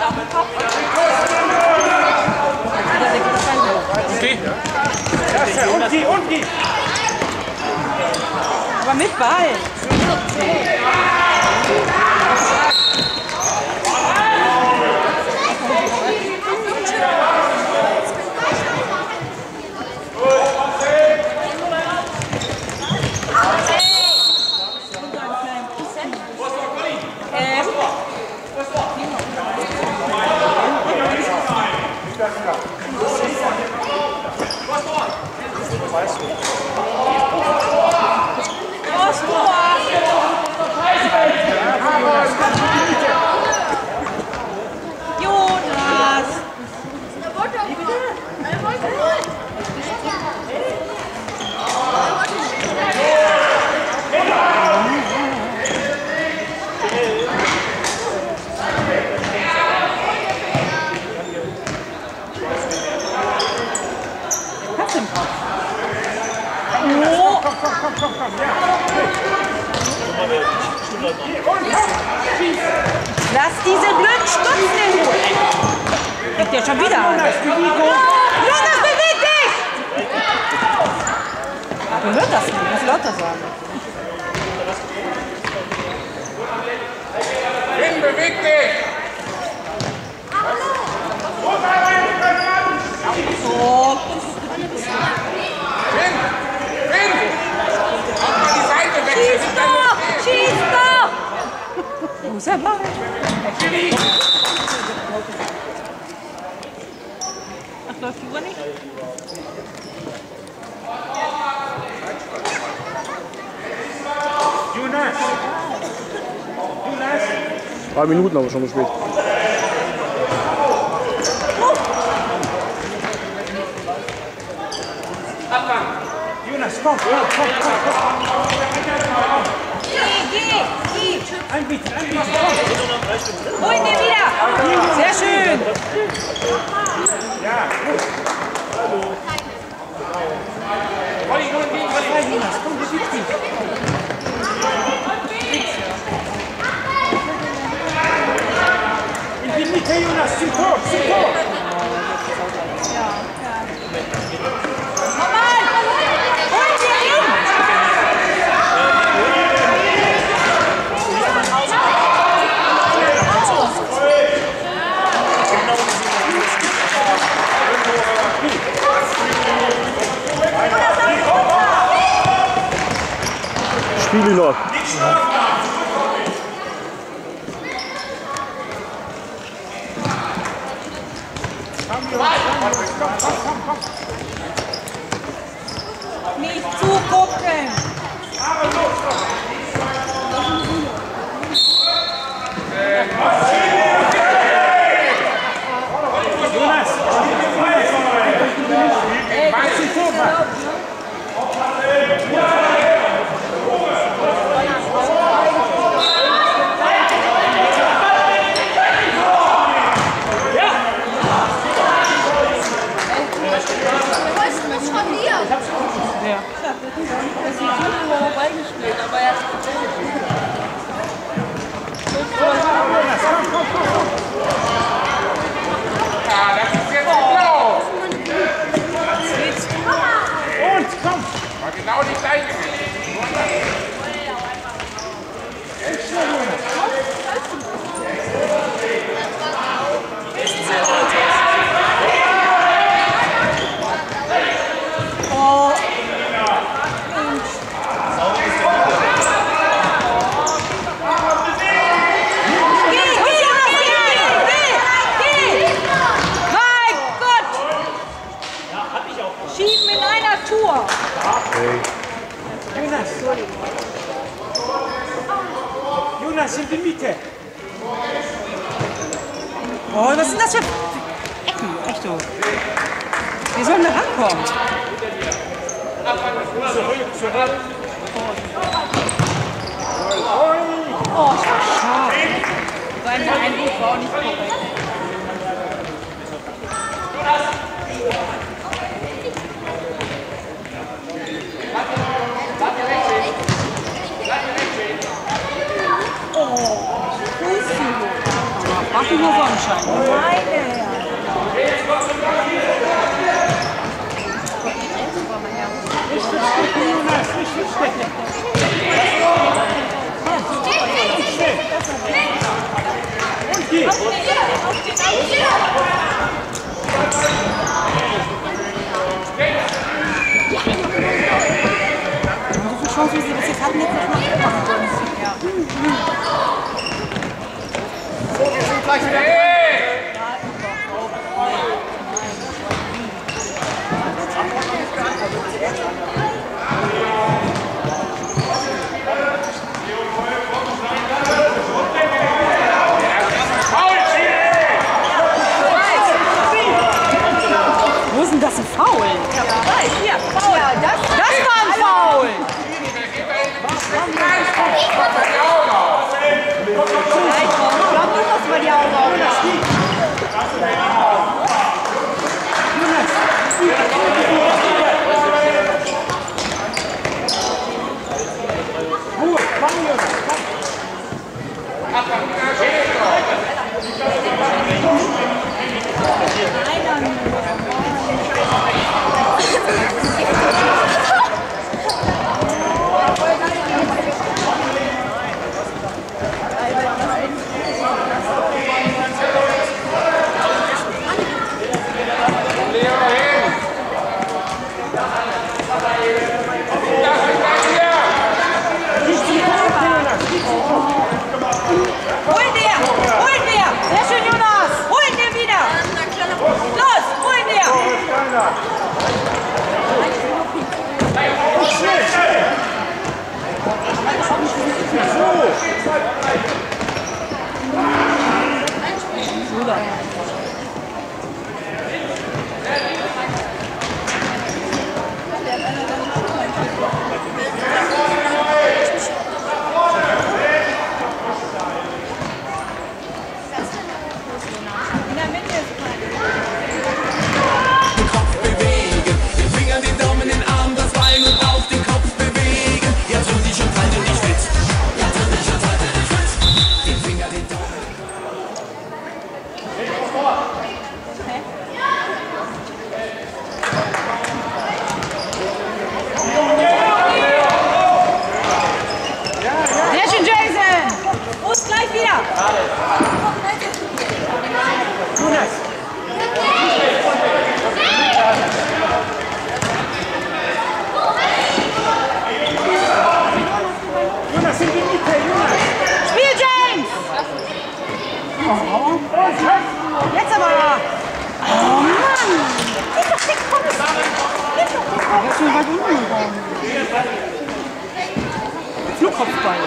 Okay. Und die, und die! Aber mit Ball. Ja schon wieder. Jonas, beweg dich! Du hört das nicht, muss lauter sagen. Finn, beweg dich! Oh, Finn! Finn! Mach mal die Seite weg! schieß doch! Schieß doch! Wo ist der Ball? Ach, läuft die Uhr nicht? Jonas! Jonas! Drei Minuten aber schon gespielt. Jonas, komm, komm, komm, komm, komm. Geh, geh, geh! Anbieten, anbieten. Hol dir wieder! Sehr schön. Ja, gut. Olli, hol ihn, Olli! Jonas, komm, beweg dich. In die Mitte, Jonas, zum Tor, zum Tor. Komm mal! Hol ihn dir hin! Noch. Nicht zugucken! Jonas, mach zum Torwart. Ja, das ist jetzt blau! Und komm. War genau Oh, schade. So ein Einwurf war auch nicht korrekt. warte, warte, warte, warte, warte, warte, Faz bem. Jetzt aber! Oh Mann! Gib doch den Kopf! Gib doch den Kopf! Der ist schon. Flugkopfball.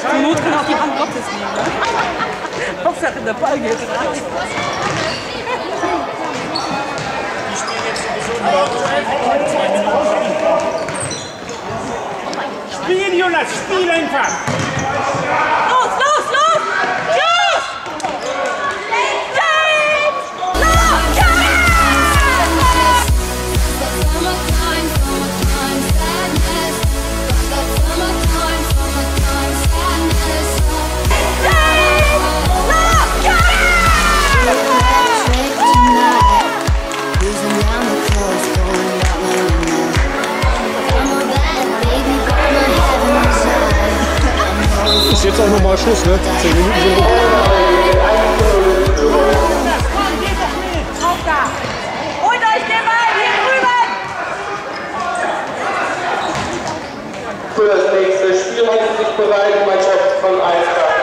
Zur Not kann auch die Hand Gottes nehmen. Ne? in der Ball geht rein. Die spielen jetzt sowieso nur auf Spiel, Jonas, spiel einfach! mal Schluss, ne? Zehn Minuten sind rum. Für das nächste Spiel halten sich bereit die Mannschaft von Eiskar.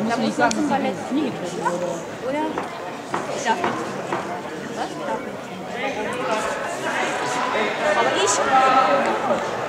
Warum da muss man sagen, zum Ballett nie gekriegt. Oder? Ich darf nicht. Was? Ich darf nicht. Aber ich.